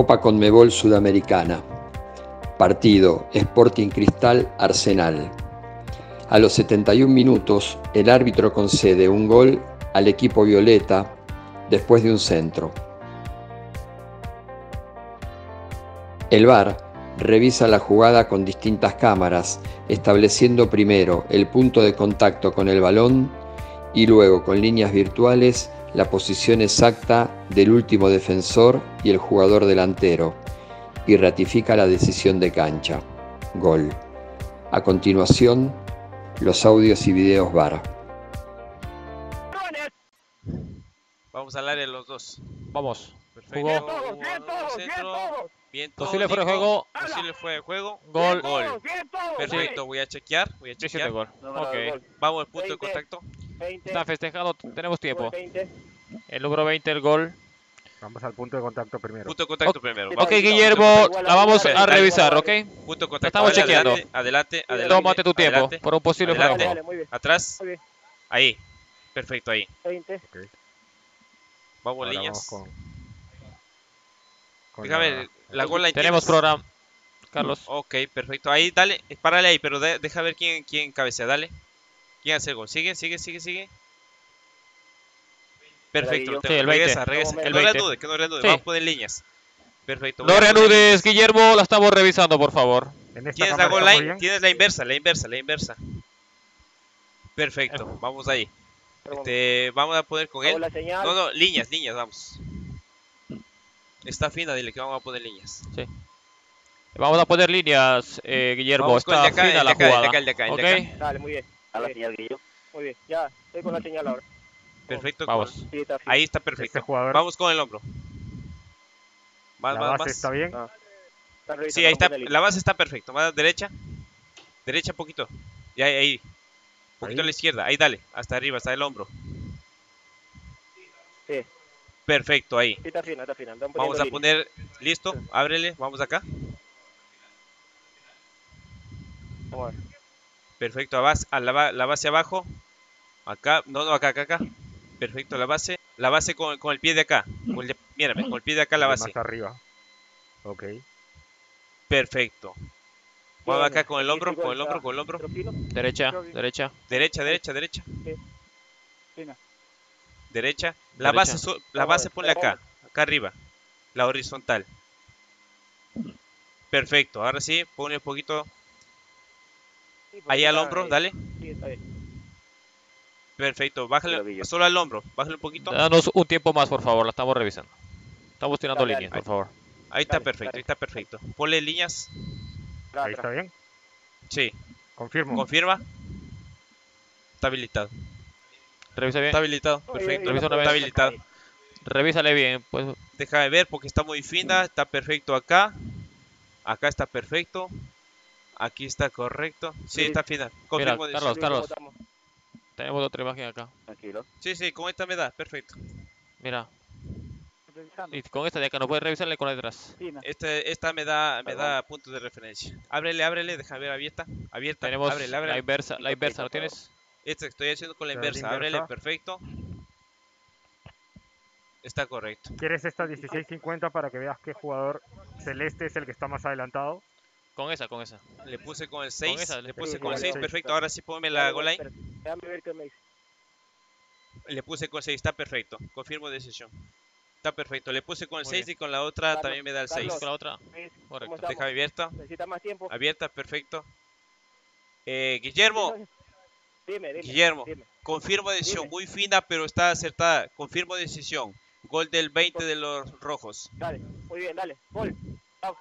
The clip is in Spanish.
Copa Conmebol Sudamericana. Partido Sporting Cristal Arsenal. A los 71 minutos, el árbitro concede un gol al equipo violeta después de un centro. El VAR revisa la jugada con distintas cámaras, estableciendo primero el punto de contacto con el balón y luego con líneas virtuales la posición exacta del último defensor y el jugador delantero y ratifica la decisión de cancha. Gol. A continuación, los audios y videos VAR. Vamos al área los dos. Vamos. Perfecto. Bien todos, bien todos, bien Centro. todos. Bien todo, Posible fuera de juego. Posible fuera de juego. Gol. Gol. Perfecto, voy a chequear. Voy a 17 chequear. gol. Ok. Vamos al punto de 20. contacto. 20, Está festejado, tenemos tiempo. 20. El número 20, el gol. Vamos al punto de contacto primero. Punto de contacto primero. Vamos. Ok, Guillermo, la vamos a revisar. ¿ok? Punto de contacto. Estamos chequeando. Adelante, adelante, adelante. Tómate tu tiempo adelante. por un posible Adelante. muy bien. Atrás. Muy bien. Ahí. Perfecto, ahí. 20. Vamos, Ahora líneas. vamos con, con Déjame la- ver, la gol la Tenemos programa. Carlos. Ok, perfecto. Ahí, dale, párale ahí, pero de- deja ver quién, quién cabecea, dale. ¿Quién hace el gol? Sigue, sigue, sigue, sigue. Perfecto, Sí, el 20. regresa, regresa. El no 20. reanude, que no reanude. Sí. Vamos a poner líneas. Perfecto. No a poner reanudes, líneas. Guillermo, la estamos revisando, por favor. ¿Tienes la estamos line? Tienes la inversa, la inversa, la inversa. Perfecto, vamos ahí. Este, vamos a poner con él. No, no, líneas, líneas, vamos. Está fina, dile que vamos a poner líneas. Vamos a poner líneas, eh, Guillermo. Vamos Está acá, fina la acá, el de jugada. acá, el de acá, el de Ok, acá. Dale, muy bien. A la señal Guillo. Muy bien. Ya, estoy con la señal ahora. Perfecto. vamos. está. Ahí está Este perfecto. jugador, Vamos con el hombro. Más, la más, base más. está bien. Ah. Está Sí, ahí está. La base está perfecto. Más derecha. Derecha poquito. Y ahí, ahí. Poquito Ahí. a la izquierda. Ahí dale. Hasta arriba, hasta el hombro. Sí. Perfecto, ahí. Sí, está fina, está fina. Vamos a línea. poner. Listo. Ábrele. Vamos acá. Vamos a ver. Perfecto. A base, a la, ba- la base abajo. Acá. No, no, acá, acá, acá. Perfecto. La base. La base con, con el pie de acá. Con el de- mírame, con el pie de acá la Más base. arriba. Ok. Perfecto. Vamos Bien, acá con el hombro, con el hombro, con el hombro. Derecha, derecha. Derecha, derecha, derecha. Derecha. La base, la base ponle acá, acá arriba. La horizontal. Perfecto. Ahora sí, pone un poquito Sí, por ahí al hombro, ahí. dale. Sí, está bien. Perfecto. Bájale solo al hombro. Bájale un poquito. Danos un tiempo más, por favor, la estamos revisando. Estamos tirando Dale, líneas, dale. por favor. Ahí está Dale, perfecto, dale. ahí está perfecto. Ponle líneas. Ahí está bien. Sí. Confirmo. Confirma. Está habilitado. Revisa bien. Está habilitado. Perfecto. Revisa una vez. Está habilitado. Revísale bien, pues. Deja de ver porque está muy fina. Está perfecto acá. Acá está perfecto. Aquí está correcto. Sí, Sí. está fina. Confirmo Carlos. Sí, Carlos. Tenemos otra imagen acá. Tranquilo. Sí, sí, con esta me da. Perfecto. Mira. Revisando. Y con esta de acá no puedes revisarle con la de atrás. Fina. Este, esta me da, me da puntos de referencia. Ábrele, ábrele, deja ver abierta. Abierta, Tenemos ábrele, la ábrele. inversa, la inversa, ¿lo tienes? Este que estoy haciendo con la La de la inversa. Ábrele, inversa. perfecto. Está correcto. ¿Quieres esta 1650 para que veas qué jugador celeste es el que está más adelantado? Con esa, con esa. Le puse con el 6. esa, Le puse con el con 6. el Perfecto. Ahora sí ponme la goal line. Déjame ver qué me dice. Le puse con 6. Está perfecto. Confirmo decisión. Está perfecto. Le puse con el Muy 6 y con la otra Carlos, también me da el 6. Carlos. Con la otra. ¿Ves? ¿Cómo Correcto. estamos? Deja abierta. ¿Necesita más tiempo? Abierta, perfecto. Eh, Guillermo, Dime, dime. Guillermo. Dime. confirmo decisión. Dime. Muy fina, pero está acertada. Confirmo decisión. Gol del 20 de los rojos. Dale. Muy bien, dale. Gol. Vamos.